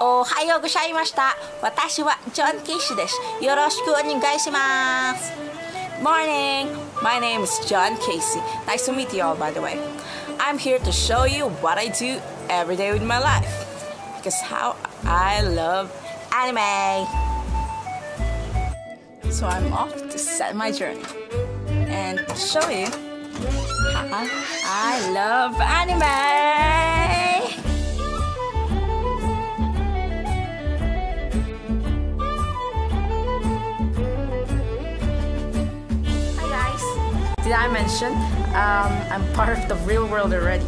おはようございました。私はジョン・ケイシです。よろしくお願いします。Morning! My name is John Casey. Nice to meet you all, by the way. I'm here to show you what I do every day with my life. Because how I love anime. So I'm off to set my journey and show you how I love anime. I mention um, I'm part of the real world already?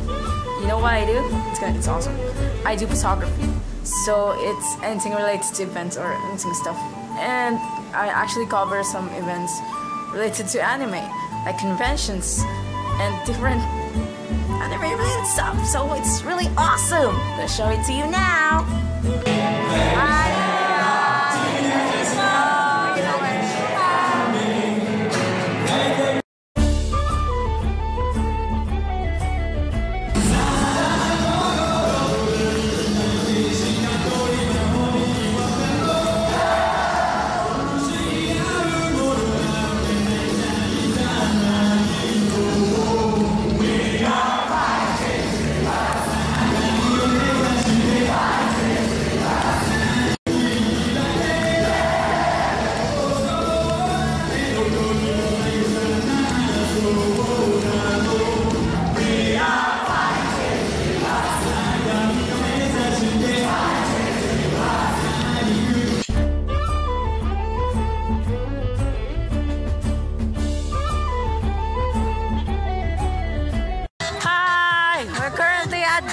You know what I do? It's gonna, it's awesome. I do photography, so it's anything related to events or anything stuff. And I actually cover some events related to anime, like conventions and different anime related stuff. So it's really awesome. Let's show it to you now. Hi.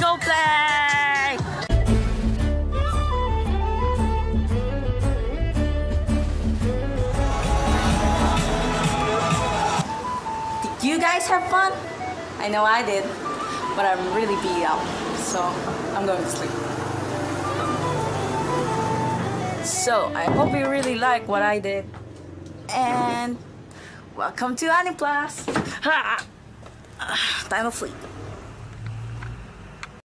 At GoPlay. Did you guys have fun? I know I did, but I'm really beat out, so I'm going to sleep. So I hope you really like what I did, and welcome to Aniplus. Ha! Time of sleep.